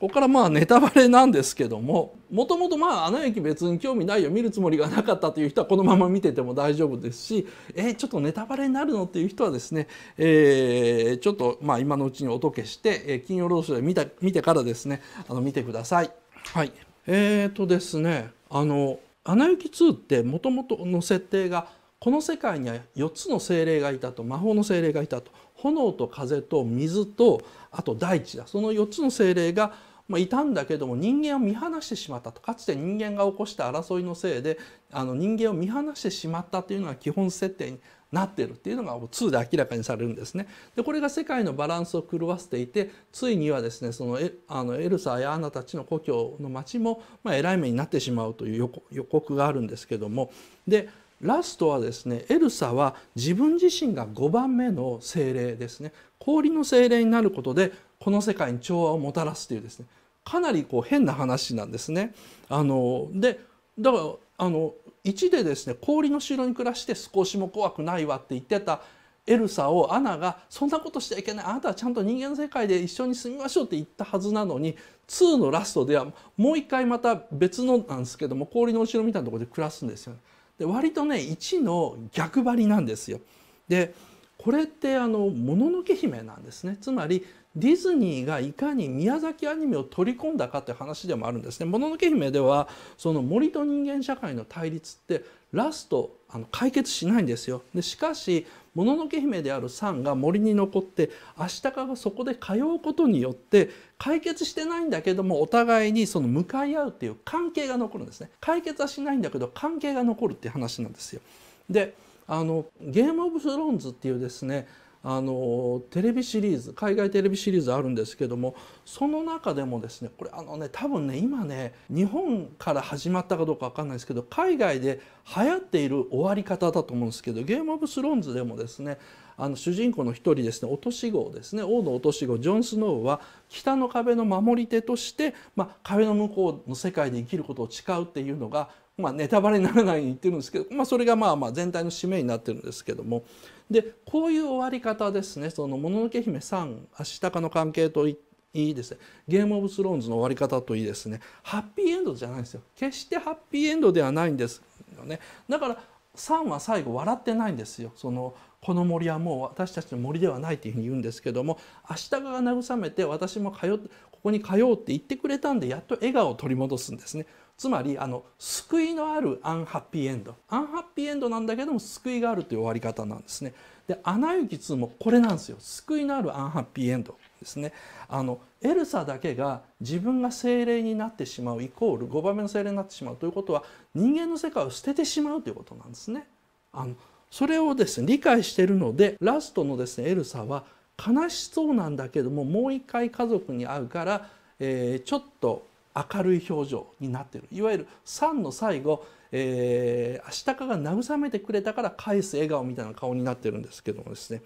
ここからまあネタバレなんですけどももともとまあ「アナ雪」別に興味ないよ見るつもりがなかったという人はこのまま見てても大丈夫ですしえー、ちょっとネタバレになるのっていう人はですね、えー、ちょっとまあ今のうちに音消して、えー、金曜ロードショーで見た見てからですねあの見てください。はい。えーとですねあの「アナ雪2」ってもともとの設定がこの世界には4つの精霊がいたと魔法の精霊がいたと。炎と風と水とあと大地だ。その4つの精霊がまあ、いたんだけども人間を見放してしまったと。かつて人間が起こした争いのせいであの人間を見放してしまったというのが基本設定になっているっていうのが2で明らかにされるんですね。でこれが世界のバランスを狂わせていてついにはですねそのエあのエルサやアナたちの故郷の町も、まあ、えらい目になってしまうという予告があるんですけども。でラストはですねエルサは自分自身が5番目の精霊ですね。氷の精霊になることでこの世界に調和をもたらすというですね。かなりこう変な話なんですね。あのでだからあの1でですね氷の城に暮らして少しも怖くないわって言ってたエルサをアナが「そんなことしちゃいけないあなたはちゃんと人間の世界で一緒に住みましょう」って言ったはずなのに2のラストではもう一回また別のなんですけども氷の城みたいなとこで暮らすんですよ。ねで割とね1の逆張りなんですよ。でこれってあの「もののけ姫」なんですねつまりディズニーがいかに宮崎アニメを取り込んだかという話でもあるんですね。もののけ姫ではその森と人間社会の対立ってラストあの解決しないんですよ。でしかしもののけ姫であるサンが森に残ってアシタカがそこで通うことによって解決してないんだけどもお互いにその向かい合うっていう関係が残るんですね。解決はしないんだけど関係が残るっていう話なんですよ。であのゲーム・オブ・スローンズっていうですねあのテレビシリーズ海外テレビシリーズあるんですけどもその中でもですねこれあのね多分ね今ね日本から始まったかどうか分かんないですけど海外で流行っている終わり方だと思うんですけどゲーム・オブ・スローンズでもですねあの主人公の一人ですね落とし子ですね王の落とし子ジョン・スノーは北の壁の守り手として、まあ、壁の向こうの世界で生きることを誓うっていうのが、まあ、ネタバレにならないように言ってるんですけど、まあ、それがまあまあ全体の使命になってるんですけども。でこういう終わり方ですね「そのもののけ姫3アシタカの関係」といいですね。ゲーム・オブ・スローンズの終わり方といいですね。ハッピーエンドじゃないんですよ。決してハッピーエンドではないんですよね。だからサンは最後笑ってないんですよ。そのこの森はもう私たちの森ではないというふうに言うんですけどもアシタカが慰めて私も通ってここに通おうって言ってくれたんでやっと笑顔を取り戻すんですね。つまりあの救いのあるアンハッピーエンド。アンハッピーエンドなんだけども救いがあるという終わり方なんですね。で「アナ雪2」もこれなんですよ。救いのあるアンハッピーエンドですね。あのエルサだけが自分が精霊になってしまうイコール5番目の精霊になってしまうということは人間の世界を捨ててしまうということなんですね。あのそれをですね理解しているのでラストのですねエルサは悲しそうなんだけどももう一回家族に会うから、えー、ちょっと明るい表情になってる。いわゆる3の最後、えー、アシタカが慰めてくれたから返す笑顔みたいな顔になってるんですけどもですね。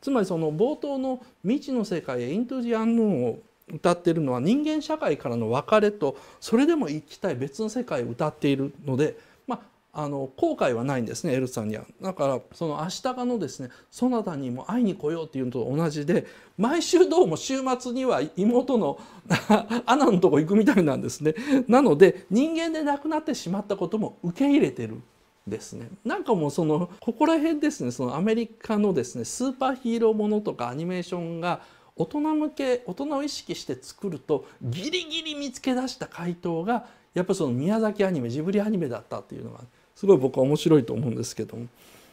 つまりその冒頭の未知の世界へイントゥジアンヌーンを歌ってるのは人間社会からの別れとそれでも生きたい別の世界を歌っているのであの後悔はないんですねエルさんには。だからその明日がのですねそなたにも会いに来ようっていうのと同じで毎週どうも週末には妹の アナのとこ行くみたいなんですね。なので人間で亡くなってしまったことも受け入れてるですね。なんかもうそのここら辺ですねそのアメリカのですねスーパーヒーローものとかアニメーションが大人向け大人を意識して作るとギリギリ見つけ出した回答がやっぱその宮崎アニメジブリアニメだったっていうのがすごい僕は面白いと思うんですけども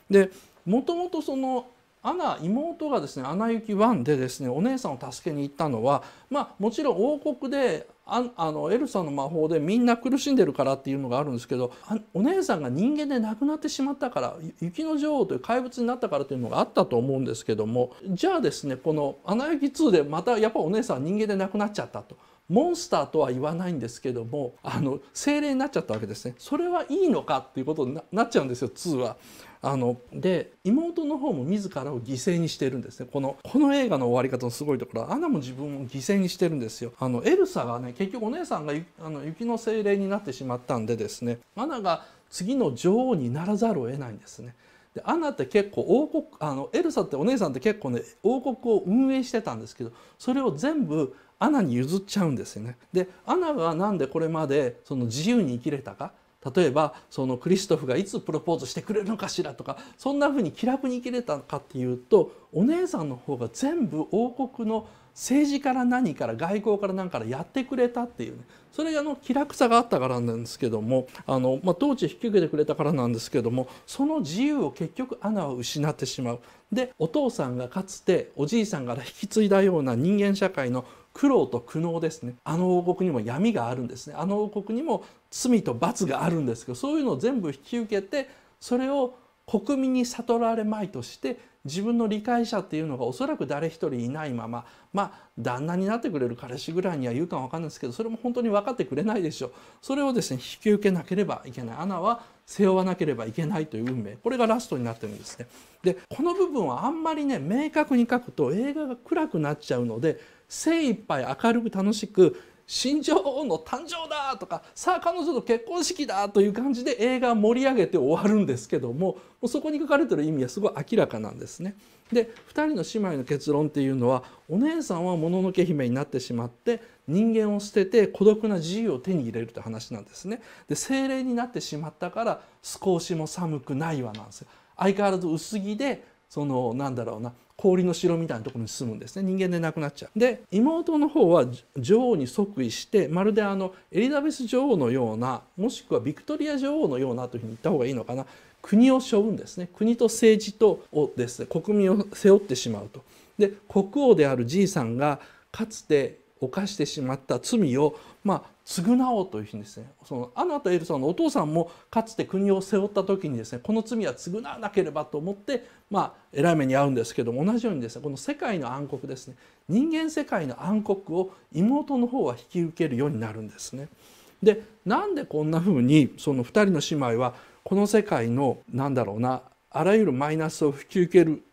でもともとそのアナ妹がですね「アナ雪1」でですねお姉さんを助けに行ったのはまあもちろん王国でああのエルサの魔法でみんな苦しんでるからっていうのがあるんですけどお姉さんが人間で亡くなってしまったから雪の女王という怪物になったからというのがあったと思うんですけどもじゃあですねこの「アナ雪2」でまたやっぱお姉さんは人間で亡くなっちゃったと。モンスターとは言わないんですけどもあの精霊になっちゃったわけですね。それはいいのかっていうことになっちゃうんですよ2は。あので妹の方も自らを犠牲にしてるんですね。このこの映画の終わり方のすごいところ。はアナも自分を犠牲にしてるんですよ。あのエルサがね結局お姉さんがあの雪の精霊になってしまったんでですねアナが次の女王にならざるを得ないんですね。でアナって結構王国あのエルサってお姉さんって結構ね王国を運営してたんですけどそれを全部アナに譲っちゃうんですよね。でアナがなんでこれまでその自由に生きれたか？例えばそのクリストフがいつプロポーズしてくれるのかしらとかそんなふうに気楽に生きれたかっていうとお姉さんの方が全部王国の政治から何から外交から何からやってくれたっていうね。それがの気楽さがあったからなんですけどもあの、まあ、統治引き受けてくれたからなんですけどもその自由を結局アナは失ってしまう。でお父さんがかつておじいさんから引き継いだような人間社会の苦労と苦悩ですね。あの王国にも闇があるんですね。あの王国にも罪と罰があるんですけどそういうのを全部引き受けてそれを国民に悟られまいとして自分の理解者っていうのがおそらく誰一人いないまままあ旦那になってくれる彼氏ぐらいには言うかも分かんないですけどそれも本当に分かってくれないでしょう。それをですね引き受けなければいけない。アナは背負わなければいけないという運命。これがラストになってるんですね。でこの部分はあんまりね明確に書くと映画が暗くなっちゃうので精一杯明るく楽しく新女王の誕生だとかさあ彼女の結婚式だという感じで映画を盛り上げて終わるんですけどもそこに書かれてる意味はすごい明らかなんですね。で2人の姉妹の結論っていうのはお姉さんはもののけ姫になってしまって人間を捨てて孤独な自由を手に入れるという話なんですね。で精霊になってしまったから少しも寒くないわなんですよ。相変わらず薄着でそのなんだろうな氷の城みたいなところに住むんですね人間でなくなっちゃう。で妹の方は女王に即位してまるであのエリザベス女王のようなもしくはビクトリア女王のようなというふうに言った方がいいのかな国を背負うんですね国と政治とをですね国民を背負ってしまうと。で国王であるじいさんがかつて犯してしまった罪をまあ償おうというふうにですねそのアナとエルサのお父さんもかつて国を背負った時にですねこの罪は償わなければと思ってまあ偉い目に遭うんですけども同じようにですねこの世界の暗黒ですね人間世界の暗黒を妹の方は引き受けるようになるんですね。でなんでこんなふうにその2人の姉妹はこの世界のなんだろうなあらゆるマイナスを引き受ける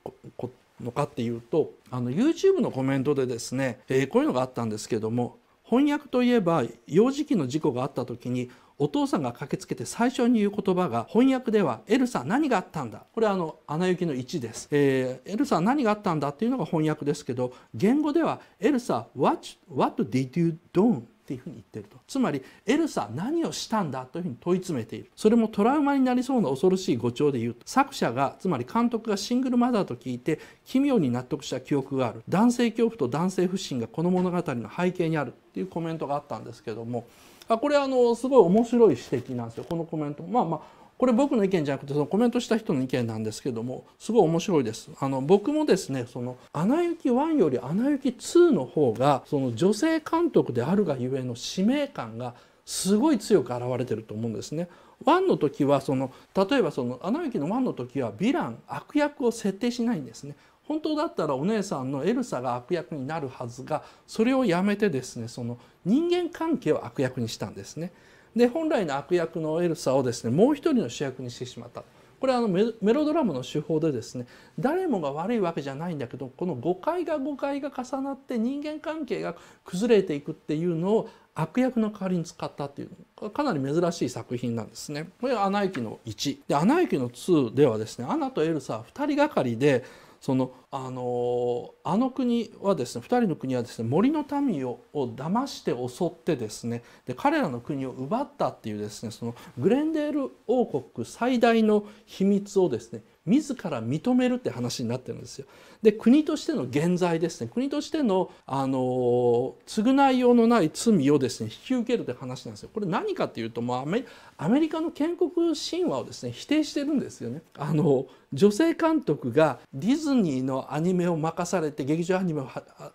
のかっていうとあの YouTube のコメントでですね、えー、こういうのがあったんですけども翻訳といえば幼児期の事故があった時にお父さんが駆けつけて最初に言う言葉が翻訳では「エルサ何があったんだ」これはあの「アナ雪の1」です、えー、エルサ何があったんだっていうのが翻訳ですけど言語では「エルサ What What Did You Don？」っていうふうに言ってると。つまりエルサ何をしたんだというふうに問い詰めている。それもトラウマになりそうな恐ろしい語調で言うと。作者がつまり監督がシングルマザーと聞いて奇妙に納得した記憶がある。男性恐怖と男性不信がこの物語の背景にある。っていうコメントがあったんですけども。あこれあのすごい面白い指摘なんですよ。このコメントまあまあこれ僕の意見じゃなくてそのコメントした人の意見なんですけどもすごい面白いですあの僕もですねその「アナ雪1」より「アナ雪2」の方がその女性監督であるがゆえの使命感がすごい強く現れてると思うんですね。1の時はその例えばその「アナ雪」の1の時はヴィラン悪役を設定しないんですね。本当だったらお姉さんのエルサが悪役になるはずがそれをやめてですねその人間関係を悪役にしたんですね。で本来の悪役のエルサをですねもう一人の主役にしてしまったこれはあのメロドラマの手法でですね誰もが悪いわけじゃないんだけどこの誤解が誤解が重なって人間関係が崩れていくっていうのを悪役の代わりに使ったっていうかなり珍しい作品なんですね。これは「アナ雪の1」で「アナ雪の2」ではですねアナとエルサは2人がかりでそのあのあの国はですね2人の国はですね森の民をを騙して襲ってですねで彼らの国を奪ったっていうですねそのグレンデール王国最大の秘密をですね自ら認めるって話になってるんですよ。で国としての現在ですね国としてのあの償いようのない罪をですね引き受けるって話なんですよ。これ何かっていうともうアメアメリカの建国神話をですね否定してるんですよね。あの女性監督がディズニーのアニメを任されて劇場アニメを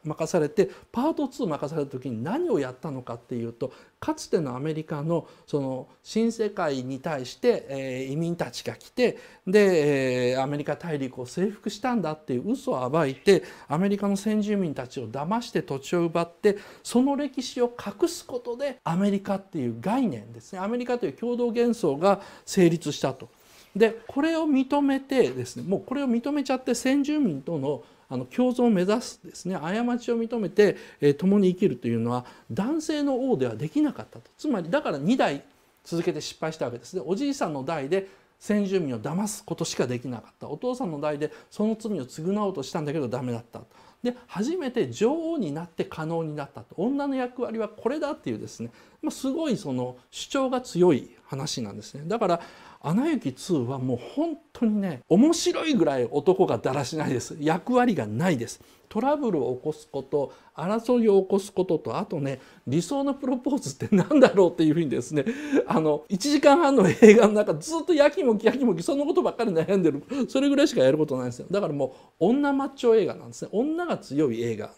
任されてパート2任された時に何をやったのかっていうとかつてのアメリカのその新世界に対して、えー、移民たちが来てで、えー、アメリカ大陸を征服したんだっていう嘘を暴いてアメリカの先住民たちを騙して土地を奪ってその歴史を隠すことでアメリカっていう概念ですね。アメリカという共同幻想が成立したと。でこれを認めてですねもうこれを認めちゃって先住民とのあの共存を目指すですね過ちを認めて、えー、共に生きるというのは男性の王ではできなかったと。つまりだから2代続けて失敗したわけです。ねおじいさんの代で先住民を騙すことしかできなかった。お父さんの代でその罪を償おうとしたんだけどダメだった。で初めて女王になって可能になった女の役割はこれだっていうですね、まあ、すごいその主張が強い話なんですね。だから「アナ雪2」はもう本当にね面白いぐらい男がだらしないです。役割がないです。トラブルを起こすこと争いを起こすこととあとね理想のプロポーズって何だろうっていうふうにですねあの1時間半の映画の中ずっとやきもきやきもきそのことばっかり悩んでる。それぐらいしかやることないんですよ。だからもう女マッチョ映画なんですね。女が強い映画。